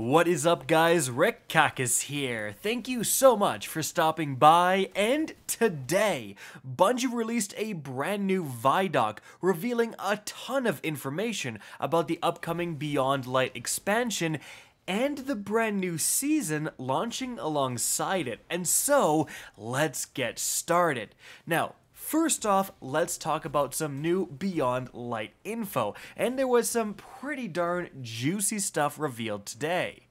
What is up guys, Rick Kackis here. Thank you so much for stopping by and today, Bungie released a brand new Vidoc revealing a ton of information about the upcoming Beyond Light expansion and the brand new season launching alongside it. And so, let's get started. Now, First off, let's talk about some new Beyond Light info, and there was some pretty darn juicy stuff revealed today.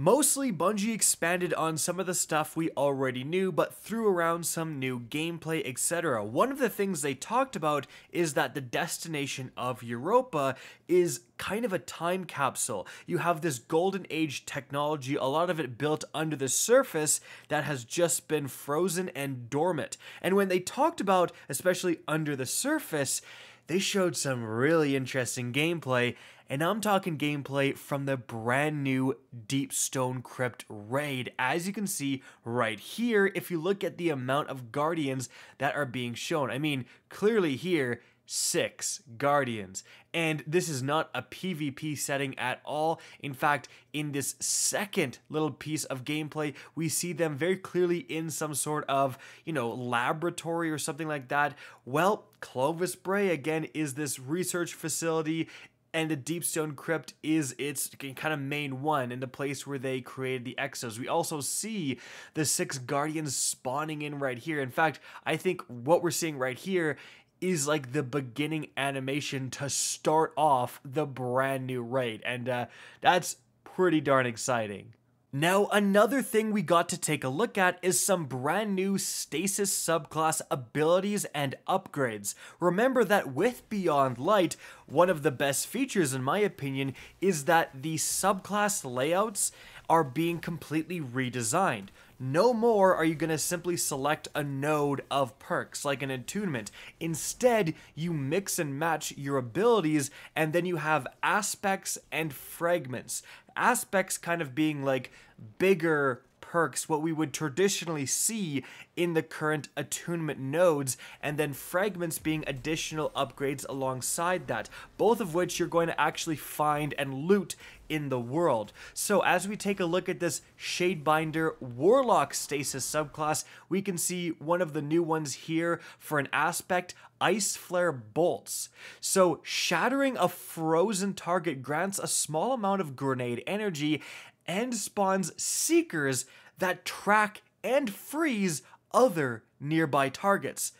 Mostly, Bungie expanded on some of the stuff we already knew, but threw around some new gameplay, etc. One of the things they talked about is that the destination of Europa is kind of a time capsule. You have this golden age technology, a lot of it built under the surface, that has just been frozen and dormant. And when they talked about, especially under the surface, they showed some really interesting gameplay and I'm talking gameplay from the brand new Deep Stone Crypt raid. As you can see right here, if you look at the amount of Guardians that are being shown, I mean, clearly here, six Guardians. And this is not a PvP setting at all. In fact, in this second little piece of gameplay, we see them very clearly in some sort of, you know, laboratory or something like that. Well, Clovis Bray, again, is this research facility and the Deep Stone Crypt is its kind of main one and the place where they created the Exos. We also see the six Guardians spawning in right here. In fact, I think what we're seeing right here is like the beginning animation to start off the brand new raid, and uh, that's pretty darn exciting. Now, another thing we got to take a look at is some brand new Stasis subclass abilities and upgrades. Remember that with Beyond Light, one of the best features in my opinion is that the subclass layouts are being completely redesigned. No more are you going to simply select a node of perks like an attunement. Instead, you mix and match your abilities and then you have aspects and fragments. Aspects kind of being like bigger perks, what we would traditionally see in the current attunement nodes, and then fragments being additional upgrades alongside that, both of which you're going to actually find and loot in the world. So as we take a look at this Shadebinder Warlock Stasis subclass, we can see one of the new ones here for an aspect, Ice Flare Bolts. So shattering a frozen target grants a small amount of grenade energy and spawns seekers that track and freeze other nearby targets.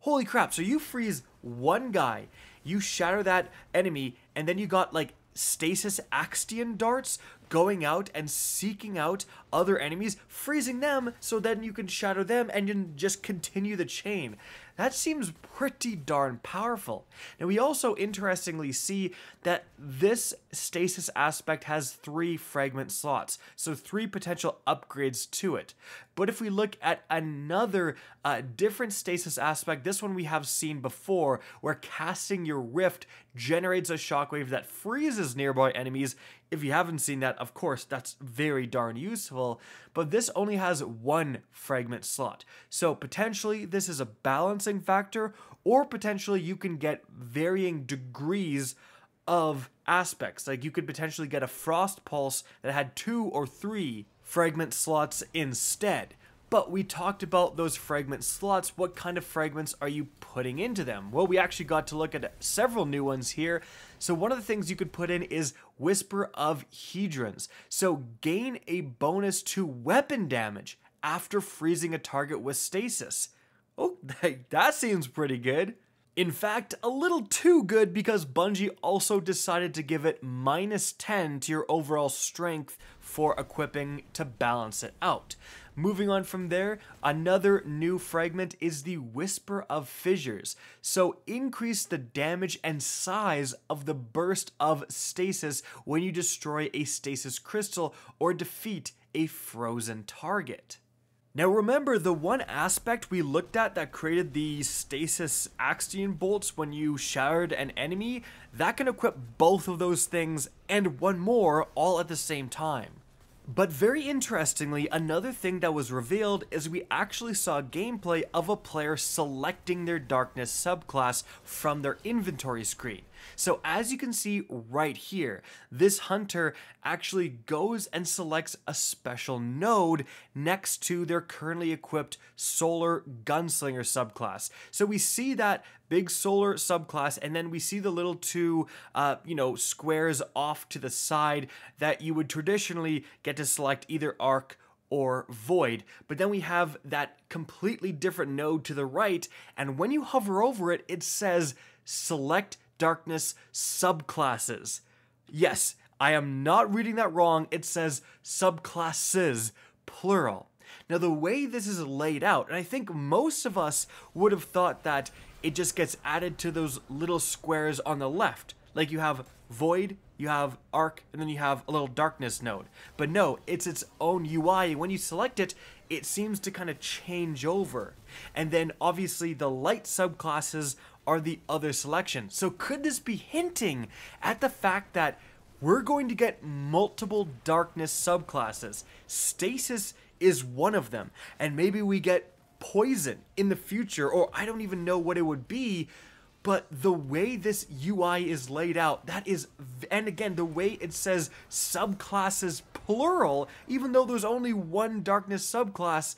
Holy crap, so you freeze one guy, you shatter that enemy, and then you got like stasis Axtian darts going out and seeking out other enemies, freezing them so then you can shatter them and then just continue the chain. That seems pretty darn powerful. Now we also interestingly see that this stasis aspect has three fragment slots, so three potential upgrades to it. But if we look at another uh, different stasis aspect, this one we have seen before, where casting your rift generates a shockwave that freezes nearby enemies if you haven't seen that, of course, that's very darn useful, but this only has one fragment slot. So potentially this is a balancing factor, or potentially you can get varying degrees of aspects. Like you could potentially get a frost pulse that had two or three fragment slots instead. But we talked about those fragment slots. What kind of fragments are you putting into them? Well, we actually got to look at several new ones here. So one of the things you could put in is Whisper of Hedrons. So gain a bonus to weapon damage after freezing a target with stasis. Oh, that seems pretty good. In fact, a little too good because Bungie also decided to give it minus 10 to your overall strength for equipping to balance it out. Moving on from there, another new fragment is the Whisper of Fissures. So increase the damage and size of the burst of stasis when you destroy a stasis crystal or defeat a frozen target. Now remember, the one aspect we looked at that created the stasis Axtian bolts when you shattered an enemy, that can equip both of those things and one more all at the same time. But very interestingly, another thing that was revealed is we actually saw gameplay of a player selecting their Darkness subclass from their inventory screen. So as you can see right here, this hunter actually goes and selects a special node next to their currently equipped solar gunslinger subclass. So we see that big solar subclass and then we see the little two uh, you know squares off to the side that you would traditionally get to select either arc or void. But then we have that completely different node to the right, and when you hover over it, it says select darkness subclasses. Yes, I am not reading that wrong. It says subclasses, plural. Now, the way this is laid out, and I think most of us would have thought that it just gets added to those little squares on the left. Like you have void, you have arc, and then you have a little darkness node. But no, it's its own UI. When you select it, it seems to kind of change over. And then obviously the light subclasses are the other selection. So could this be hinting at the fact that we're going to get multiple darkness subclasses? Stasis is one of them, and maybe we get poison in the future, or I don't even know what it would be. But the way this UI is laid out, that is, and again, the way it says subclasses plural, even though there's only one darkness subclass,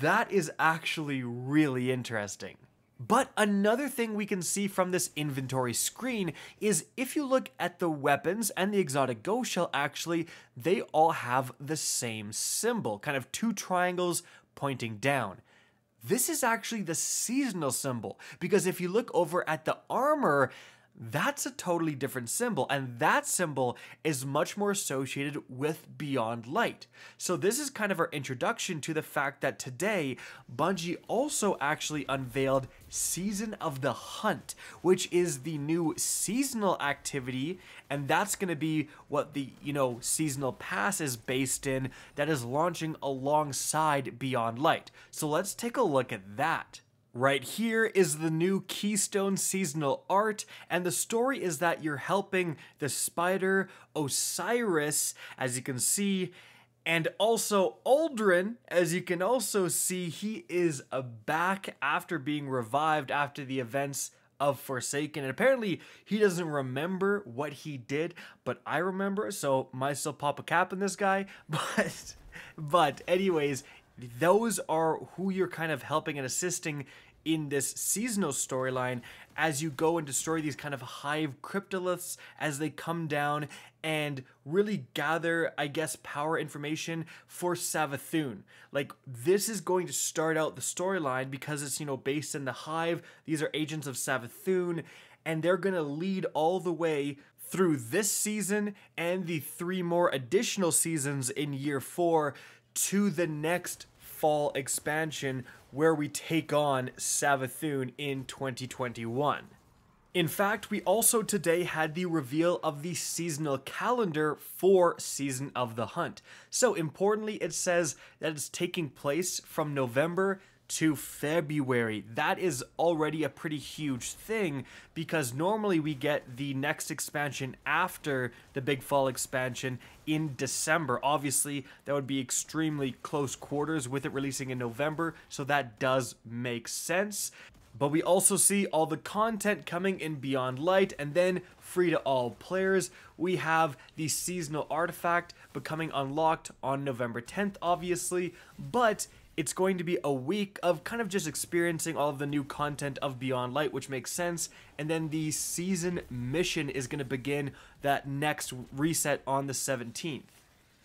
that is actually really interesting. But another thing we can see from this inventory screen is if you look at the weapons and the exotic ghost shell, actually, they all have the same symbol, kind of two triangles pointing down. This is actually the seasonal symbol, because if you look over at the armor, that's a totally different symbol, and that symbol is much more associated with Beyond Light. So, this is kind of our introduction to the fact that today, Bungie also actually unveiled Season of the Hunt, which is the new seasonal activity, and that's going to be what the, you know, seasonal pass is based in that is launching alongside Beyond Light. So, let's take a look at that. Right here is the new Keystone seasonal art, and the story is that you're helping the spider Osiris, as you can see, and also Uldren, as you can also see, he is back after being revived after the events of Forsaken. And apparently he doesn't remember what he did, but I remember, so might still pop a cap in this guy. But but anyways, those are who you're kind of helping and assisting in this seasonal storyline as you go and destroy these kind of hive cryptoliths as they come down and really gather, I guess, power information for Savathun. Like, this is going to start out the storyline because it's, you know, based in the hive. These are agents of Savathun, and they're going to lead all the way through this season and the three more additional seasons in year four to the next fall expansion where we take on Savathun in 2021. In fact, we also today had the reveal of the seasonal calendar for Season of the Hunt. So importantly, it says that it's taking place from November to February. That is already a pretty huge thing because normally we get the next expansion after the Big Fall expansion in December. Obviously, that would be extremely close quarters with it releasing in November, so that does make sense. But we also see all the content coming in Beyond Light and then free to all players. We have the seasonal artifact becoming unlocked on November 10th, obviously, but it's going to be a week of kind of just experiencing all of the new content of Beyond Light, which makes sense. And then the season mission is going to begin that next reset on the 17th.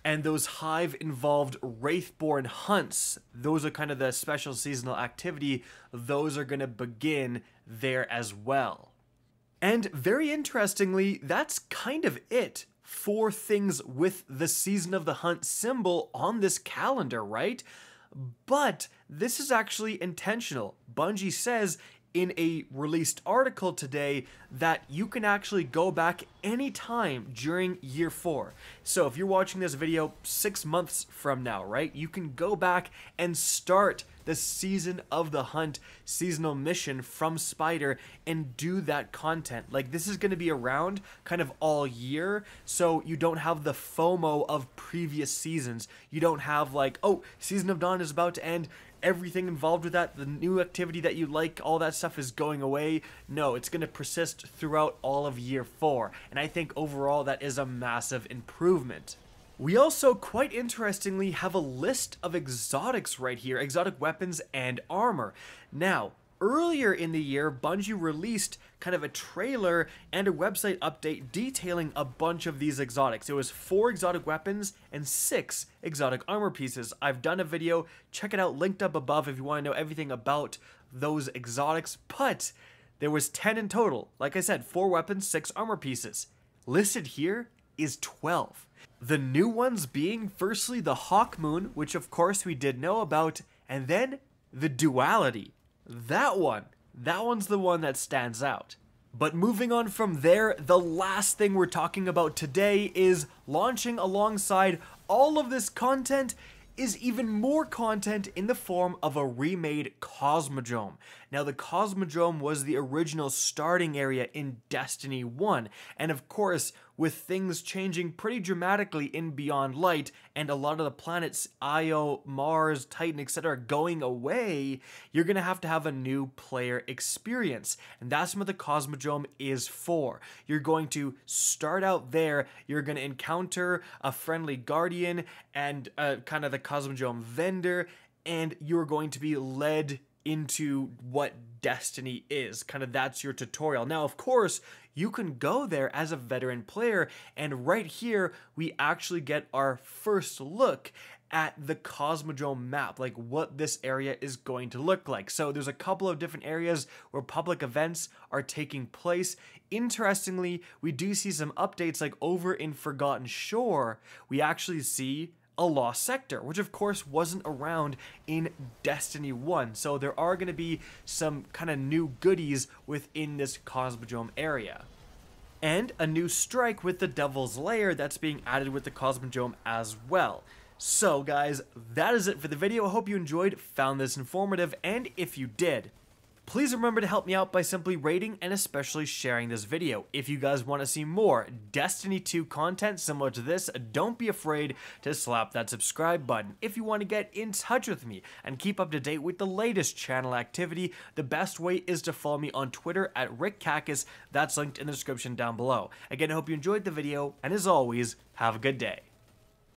And those hive involved Wrathborn hunts, those are kind of the special seasonal activity, those are going to begin there as well. And very interestingly, that's kind of it for things with the Season of the Hunt symbol on this calendar, right? But this is actually intentional. Bungie says in a released article today that you can actually go back anytime during year four. So if you're watching this video six months from now, right, you can go back and start the Season of the Hunt seasonal mission from Spider and do that content. Like, this is going to be around kind of all year, so you don't have the FOMO of previous seasons. You don't have, like, oh, Season of Dawn is about to end everything involved with that, the new activity that you like, all that stuff is going away. No, it's going to persist throughout all of year four. And I think overall that is a massive improvement. We also, quite interestingly, have a list of exotics right here, exotic weapons and armor. Now, earlier in the year, Bungie released kind of a trailer and a website update detailing a bunch of these exotics. It was four exotic weapons and six exotic armor pieces. I've done a video, check it out, linked up above if you want to know everything about those exotics, but there was 10 in total. Like I said, four weapons, six armor pieces. Listed here is 12. The new ones being firstly the Hawkmoon, which of course we did know about, and then the Duality. That one, that one's the one that stands out. But moving on from there, the last thing we're talking about today is launching alongside all of this content is even more content in the form of a remade Cosmodrome. Now, the Cosmodrome was the original starting area in Destiny 1, and of course, with things changing pretty dramatically in Beyond Light and a lot of the planets Io, Mars, Titan, etc. going away, you're going to have to have a new player experience. And that's what the Cosmodrome is for. You're going to start out there, you're going to encounter a friendly guardian and uh, kind of the Cosmodrome vendor, and you're going to be led into what Destiny is. Kind of that's your tutorial. Now, of course, you can go there as a veteran player, and right here, we actually get our first look at the Cosmodrome map, like what this area is going to look like. So there's a couple of different areas where public events are taking place. Interestingly, we do see some updates like over in Forgotten Shore, we actually see a lost sector, which of course wasn't around in Destiny 1. So there are going to be some kind of new goodies within this Cosmodrome area. And a new strike with the Devil's Lair that's being added with the Cosmodrome as well. So guys, that is it for the video. I hope you enjoyed, found this informative, and if you did, Please remember to help me out by simply rating and especially sharing this video. If you guys want to see more Destiny 2 content similar to this, don't be afraid to slap that subscribe button. If you want to get in touch with me and keep up to date with the latest channel activity, the best way is to follow me on Twitter at RickKackis. That's linked in the description down below. Again, I hope you enjoyed the video, and as always, have a good day.